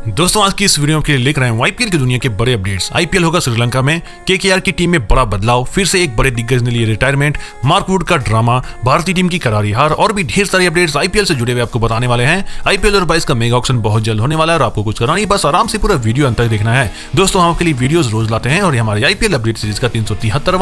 दोस्तों, आज की इस वीडियो के लिए लेकर आए आईपीएल की दुनिया के बड़े अपडेट्स। आईपीएल होगा श्रीलंका में। केकेआर की टीम में बड़ा बदलाव, फिर से एक बड़े दिग्गज ने लिए रिटायरमेंट मार्क वुड का ड्रामा भारतीय टीम की करारी हार, और भी ढेर सारी अपडेट्स आईपीएल से जुड़े हुए आपको बताने वाले हैं। आईपीएल और बाईस का मेगा ऑप्शन बहुत जल्द होने वाला है और आपको कुछ करना नहीं, बस आराम से पूरा वीडियो अंत तक देखना है। दोस्तों, हम आपके लिए वीडियो रोज लाते हैं और हमारे आईपीएल अपडेट सीरीज़ का तीन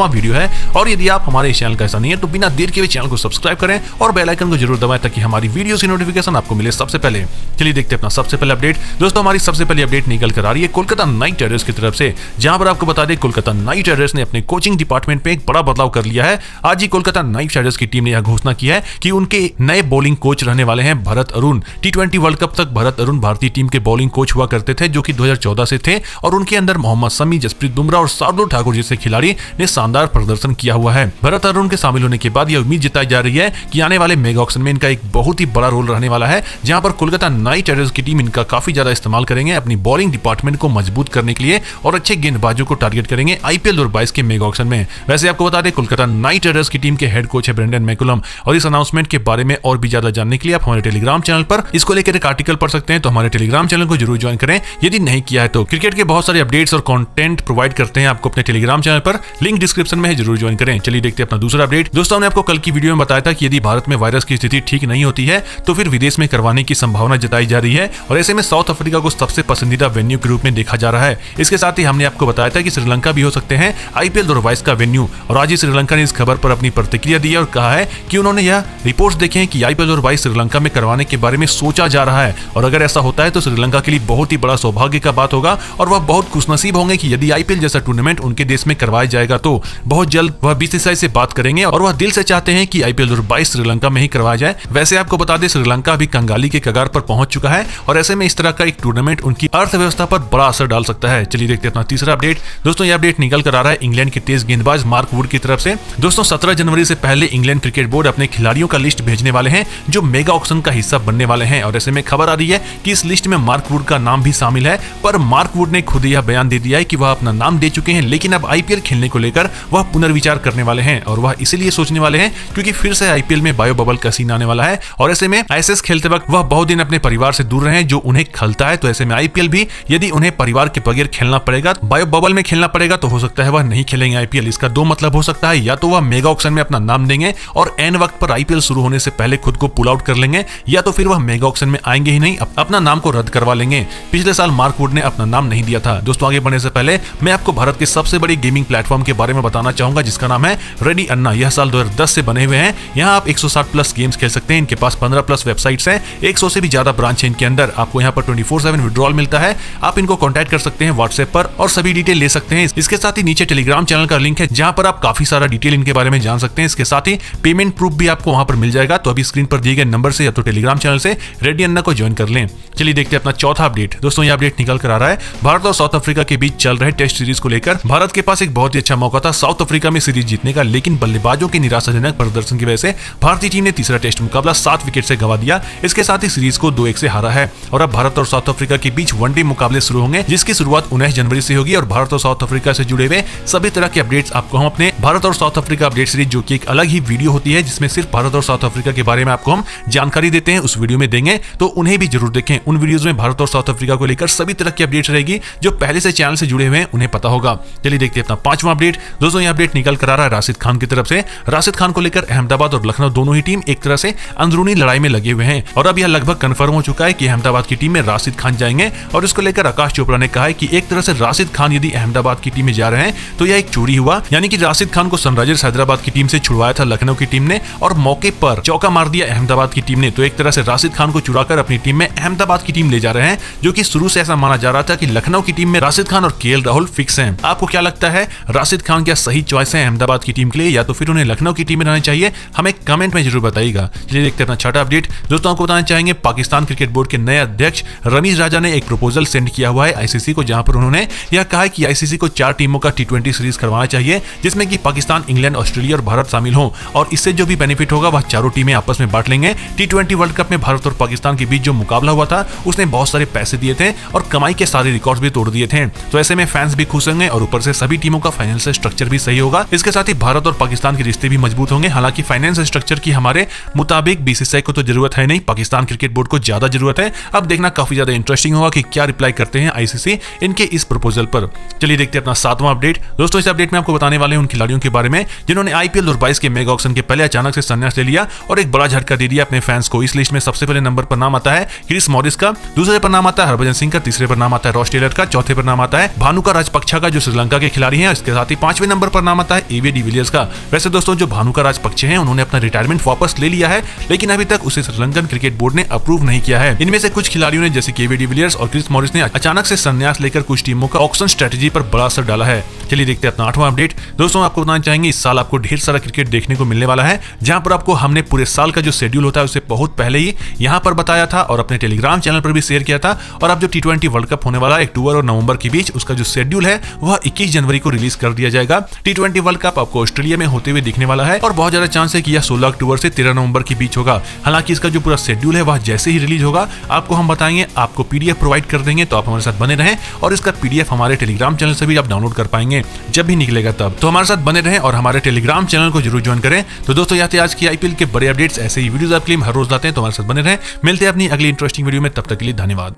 वीडियो है। और यदि आप हमारे चैनल का ऐसा नहीं है तो बिना देर के चैनल को सब्सक्राइब करें और बेलाइकन को ज़रूर दबाएँ ताकि हमारी वीडियो की नोटिफिकेशन आपको मिले सबसे पहले। चलिए देखते अपना सबसे पहले अपडेट दोस्तों हमारी सबसे पहले अपडेट निकल कर आ रही है कोलकाता नाइट राइडर्स की तरफ़ से। जहाँ पर आपको बता दें, कोलकाता नाइट राइडर्स ने अपने कोचिंग डिपार्टमेंट में एक बड़ा बदलाव कर लिया है। आज ही कोलकाता नाइट राइडर्स की टीम ने यह घोषणा की है कि उनके नए बॉलिंग कोच रहने वाले हैं Bharat Arun. T world cup तक भरत अरुण भारतीय टीम के बॉलिंग कोच हुआ करते थे, जो कि 2014 से थे, और उनके अंदर मोहम्मद समी जसप्रीत बुमराह और शार्दुल ठाकुर जैसे खिलाड़ी ने शानदार प्रदर्शन किया हुआ है। भरत अरुण के शामिल होने के बाद यह उम्मीद जताई जा रही है कि आने वाले मेगा ऑक्शन में इनका एक बहुत ही बड़ा रोल रहने वाला है, जहाँ पर कोलकाता नाइट राइडर्स की टीम इनका काफ़ी ज़्यादा इस्तेमाल करेंगे अपनी बॉलिंग डिपार्टमेंट को मज़बूत करने के लिए और अच्छे गेंदबाजों को टारगेट करेंगे आईपीएल बाईस के मेगा ऑक्शन में। वैसे आपको बता दें, कोलकाता नाइट राइडर्स की टीम के हेड कोच है ब्रेंडन मैकुलम। और इस अनाउंसमेंट के बारे में और भी ज़्यादा जानने के लिए आप हमारे टेलीग्राम चैनल पर इसको लेकर एक आर्टिकल पढ़ सकते हैं तो हमारे टेलीग्राम चैनल को ज़रूर ज्वाइन करें। यदि नहीं किया है तो क्रिकेट के बहुत सारे अपडेट्स और कंटेंट प्रोवाइड करते हैं आपको अपने टेलीग्राम चैनल पर। लिंक डिस्क्रिप्शन में ज़रूर ज्वाइन करें। चलिए देखते हैं अपना दूसरा अपडेट दोस्तों ने आपको कल की वीडियो में बताया था कि यदि भारत में वायरस की स्थिति ठीक नहीं होती है तो फिर विदेश में करवाने की संभावना जताई जा रही है। और ऐसे में साउथ अफ्रीका को सबसे पसंदीदा वेन्यू के रूप में देखा जा रहा है। इसके साथ ही हमने आपको बताया था कि श्रीलंका भी हो सकते हैं आईपीएल वाइस का वेन्यू। और आज ही श्रीलंका ने इस खबर पर अपनी प्रतिक्रिया दी और कहा है कि उन्होंने यह रिपोर्ट्स देखे कि आईपीएल वाइस श्रीलंका में करवाने के बारे में सोचा जा रहा है। और अगर ऐसा होता है तो श्रीलंका के लिए बहुत ही बड़ा सौभाग्य का बात होगा और वह बहुत खुशनसीब होंगे कि यदि आईपीएल जैसा टूर्नामेंट उनके देश में करवाया जाएगा तो बहुत जल्द वह बीसीसीआई से बात करेंगे और वह दिल से चाहते हैं कि आईपीएल बाईस श्रीलंका में ही करवाया जाए। वैसे आपको बता दें, श्रीलंका अभी कंगाली के कगार पर पहुँच चुका है और ऐसे में इस तरह का एक टूर्नामेंट उनकी अर्थव्यवस्था पर बड़ा असर डाल सकता है। चलिए देखते हैं अपना तीसरा अपडेट दोस्तों ये अपडेट निकल कर आ रहा है इंग्लैंड के तेज गेंदबाज मार्क वुड की तरफ़ से। दोस्तों 17 जनवरी से पहले इंग्लैंड क्रिकेट बोर्ड अपने खिलाड़ियों का लिस्ट भेजने वाले हैं, जो मेगा ऑक्शन का हिस्सा बनने वाले हैं। और ऐसे में खबर आ रही है कि इस लिस्ट में मार्क वुड का नाम भी शामिल है, पर मार्क वुड ने खुद यह बयान दे दिया है कि वह अपना नाम दे चुके हैं, लेकिन अब आईपीएल खेलने को लेकर वह पुनर्विचार करने वाले हैं और वह इसीलिए सोचने वाले हैं क्योंकि फिर से आईपीएल में बायो बबल का सीन आने वाला है। और ऐसे में आईएसएस खेलते वक्त वह बहुत दिन अपने परिवार से दूर रहे, जो उन्हें खलता है तो ऐसे में आईपीएल भी यदि उन्हें परिवार के बगैर खेलना पड़ेगा बायो बबल में खेलना पड़ेगा तो हो सकता है वह नहीं खेलेंगे आईपीएल इसका दो मतलब हो सकता है, या तो वह मेगा ऑक्शन में अपना नाम देंगे और एन वक्त पर आईपीएल शुरू होने से पहले खुद को पुल आउट कर लेंगे, या तो फिर वह मेगा ऑक्शन में आएँगे ही नहीं अपना नाम को रद्द करवा लेंगे। पिछले साल मार्क वुड ने अपना नाम नहीं दिया था। दोस्तों, आगे बढ़ने से पहले मैं आपको भारत के सबसे बड़ी गेमिंग प्लेटफॉर्म के बारे में बताना चाहूँगा, जिसका नाम है रेडी अन्ना यह साल 2010 से बने हुए हैं। यहाँ आप 160 प्लस गेम्स खेल सकते हैं। इनके पास 15 प्लस वेबसाइट्स हैं। 100 से भी ज़्यादा ब्रांच है इनके अंदर। आपको यहाँ पर 24/7 विड्रॉल मिलता है। आप इनको कॉन्टैक्ट कर सकते हैं व्हाट्सएप पर और सभी डिटेल ले सकते हैं। इसके साथ ही नीचे टेलीग्राम चैनल का लिंक है, जहाँ पर आप काफ़ी सारा डिटेल इनके बारे में जान सकते हैं। इसके साथ ही पेमेंट प्रूफ भी आपको वहाँ पर मिल जाएगा। तो अभी स्क्रीन पर दिए गए नंबर से या तो टेलीग्राम चैनल से रेडी अन्ना को ज्वाइन कर लें। चलिए देखते हैं अपना चौथा अपडेट दोस्तों, ये अपडेट निकल कर आ रहा है। भारत और साउथ अफ्रीका के बीच चल रहे टेस्ट सीरीज़ को लेकर भारत के पास एक बहुत ही अच्छा मौका था साउथ अफ्रीका में सीरीज़ जीतने का, लेकिन बल्लेबाजों के निराशाजनक प्रदर्शन की वजह से भारतीय टीम ने तीसरा टेस्ट मुकाबला सात विकेट से गवा दिया। इसके साथ ही सीरीज़ को दो एक से हारा है। और अब भारत और साउथ अफ्रीका के बीच वनडे मुकाबले शुरू होंगे, जिसकी शुरुआत उन्नीस जनवरी से होगी और भारत और साउथ अफ्रीका से जुड़े हुए सभी तरह के अपडेट्स आपको हम अपने भारत और साउथ अफ्रीका अपडेट सीरीज़, जो की एक अलग ही वीडियो होती है, जिसमें सिर्फ़ भारत और साउथ अफ्रीका के बारे में आपको हम जानकारी देते हैं, उस वीडियो में देंगे। तो उन्हें भी ज़रूर देखें। उन वीडियोज़ में भारत और साउथ अफ्रीका को लेकर सभी तरह की अपडेट रहेगी, जो पहले से चैनल से जुड़े हुए उन्हें पता होगा। चलिए देखते अपना पांचवा अपडेट। दोस्तों ये अपडेट निकल कर आ रहा है राशिद खान की तरफ़ से। राशिद खान को लेकर अहमदाबाद और लखनऊ दोनों ही टीम एक तरह से अंदरूनी लड़ाई में लगे हुए हैं, और अब यह लगभग कन्फर्म हो चुका है कि अहमदाबाद की टीम में राशिद खान जाएँगे। और इसको लेकर आकाश चोपड़ा ने कहा है कि एक तरह से राशिद खान यदि अहमदाबाद की टीम में जा रहे हैं तो यह एक चोरी हुआ। यानी कि राशिद खान को सनराइजर्स हैदराबाद की टीम से छुड़वाया था, लखनऊ की टीम ने, और मौके पर चौका मार दिया अहमदाबाद की टीम ने। तो एक तरह से राशिद खान को चुराकर अपनी टीम में अहमदाबाद की टीम ले जा रहे हैं, जो की शुरू से ऐसा माना जा रहा था की लखनऊ की टीम में राशिद खान और के राहुल फिक्स हैं। आपको क्या लगता है, राशिद खान क्या सही चॉइस है अहमदाबाद की टीम के लिए, या तो फिर उन्हें लखनऊ की टीम में रहना चाहिए? हमें कमेंट में ज़रूर बताइएगा। देखते अपना छठा अपडेट दोस्तों, आपको बताना चाहेंगे, पाकिस्तान क्रिकेट बोर्ड के नए अध्यक्ष रमीज राजा ने एक प्रपोजल सेंड किया हुआ है आईसीसी को, जहाँ पर उन्होंने यह कहा है कि आईसीसी को चार टीमों का टी सीरीज़ करवाना चाहिए, जिसमें कि पाकिस्तान, इंग्लैंड, ऑस्ट्रेलिया और भारत शामिल हो। और इससे जो भी बेनिफिट होगा, वह चारों टीमें आपस में बांट लेंगे। टी वर्ल्ड कप में भारत और पाकिस्तान के बीच जो मुकाबला हुआ था, उसने बहुत सारे पैसे दिए थे और कमाई के सारे रिकॉर्ड भी तोड़ दिए थे। तो ऐसे में फैंस भी खुश होंगे और ऊपर से सभी टीमों का फाइनेंशियल स्ट्रक्चर भी सही होगा। इसके साथ ही भारत और पाकिस्तान के रिश्ते भी मज़बूत होंगे। हालाँकि फाइनेंस स्ट्रक्चर की हमारे मुताबिक बीसीसीआई को तो ज़रूरत है नहीं, पाकिस्तान क्रिकेट बोर्ड को ज़्यादा ज़रूरत है। अब देखना काफ़ी ज़्यादा इंटरेस्टिंग होगा कि क्या रिप्लाई करते हैं आईसीसी इनके इस प्रपोजल पर। चलिए देखते हैं अपना सातवां अपडेट दोस्तों, इस अपडेट में आपको बताने वाले हैं उन खिलाड़ियों के बारे में जिन्होंने आईपीएल दो के मेगा ऑक्शन के पहले अचानक से संन्यास ले लिया और एक बड़ा झटका दे दिया अपने फैंस को। इस लिस्ट में सबसे पहले नंबर पर नाम आता है क्रिस मॉरिस का, दूसरे पर नाम आता है हरभजन सिंह का, तीसरे पर नाम आता है रॉस टेलर का, चौथे पर नाम आता है भानुका राजपक्षा का, जो श्रीलंका के खिलाड़ी है। इसके साथ ही पाँचवें नंबर पर नाम आता है एवी डिविलियर्स का। वैसे दोस्तों, जो भानुका राजपक्षे हैं, उन्होंने अपना रिटायरमेंट वापस ले लिया है, लेकिन अभी तक उसे श्रीलंकन क्रिकेट बोर्ड ने अप्रूव नहीं किया है। इनमें से कुछ खिलाड़ियों ने, जैसे डिविलियर्स और क्रिस मॉरिस ने अचानक से संन्यास लेकर कुछ टीमों का ऑक्शन स्ट्रेटेजी पर बड़ा असर डाला है। चलिए देखते हैं अपना आठवां अपडेट दोस्तों, आपको बताना चाहेंगे, इस साल आपको ढेर सारा क्रिकेट देखने को मिलने वाला है, जहाँ पर आपको हमने पूरे साल का जो शेड्यूल होता है, उसे बहुत पहले ही यहाँ पर बताया था और अपने टेलीग्राम चैनल पर भी शेयर किया था। और अब जो टी वर्ल्ड कप होने वाला है, अक्टूबर और नवंबर के बीच, उसका जो शेड्यूल है, वह इक्कीस जनवरी को रिलीज़ कर दिया जाएगा। टी वर्ल्ड कप आपको ऑस्ट्रेलिया में होते हुए दिखने वाला है और बहुत ज़्यादा चांस है कि यह सोलह अक्टूबर से तेरह नवंबर के बीच होगा। हालाँकि इसका जो पूरा शेड्यूल है, वह जैसे ही रिलीज़ होगा, आपको हम बताएँगे, आपको पीडीएफ प्रोवाइड कर देंगे तो आप हमारे साथ बने रहें और इसका पीडीएफ हमारे टेलीग्राम चैनल से भी आप डाउनलोड कर पाएँगे, जब भी निकलेगा तब। तो हमारे साथ बने रहें और हमारे टेलीग्राम चैनल को ज़रूर ज्वाइन करें। तो दोस्तों यहाँ आज की आईपीएल के बड़े अपडेट्स, ऐसे ही वीडियो आपके लिए हर रोज लाते हैं तो हमारे साथ बने रहें। मिलते हैं अपनी अगली इंटरेस्टिंग वीडियो में, तब तक के लिए धन्यवाद।